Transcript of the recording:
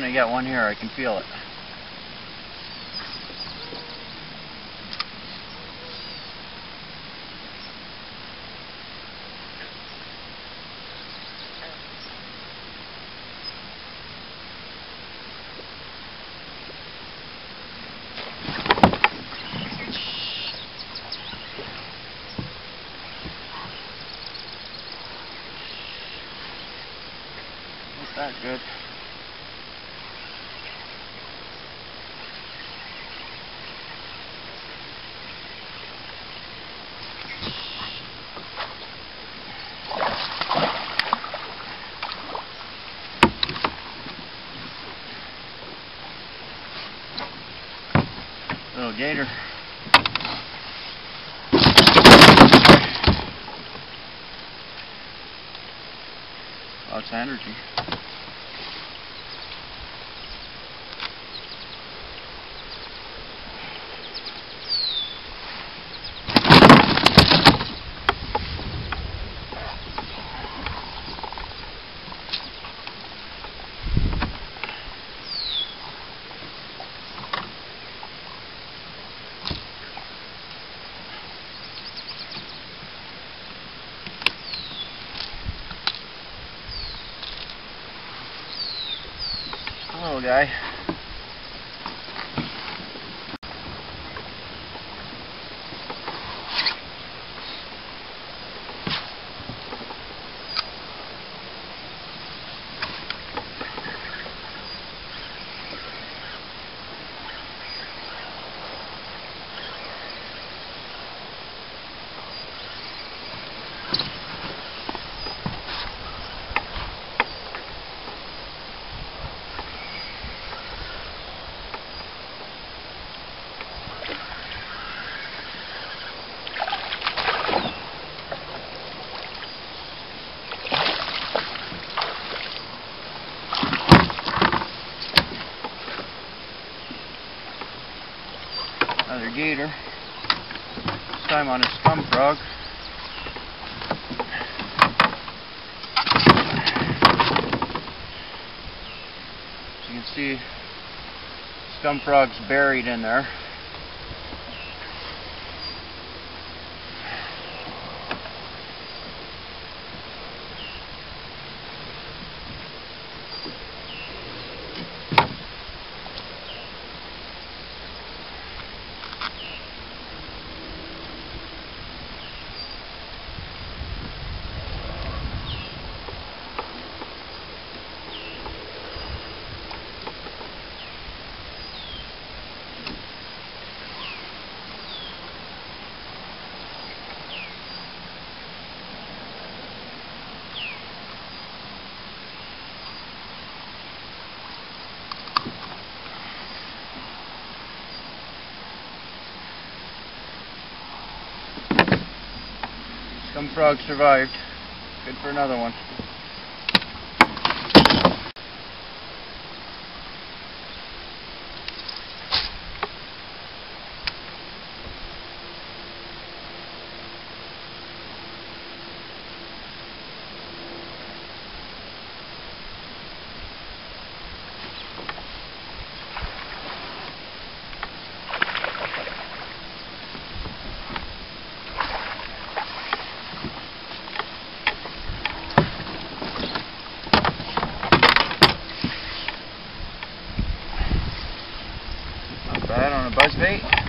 gonna get one here. I can feel it. Not that good. Gator. Lots of energy. Little guy. Another gator. This time on a scum frog. As you can see, scum frog's buried in there. Scum frog survived. Good for another one. Bad on a buzzbait.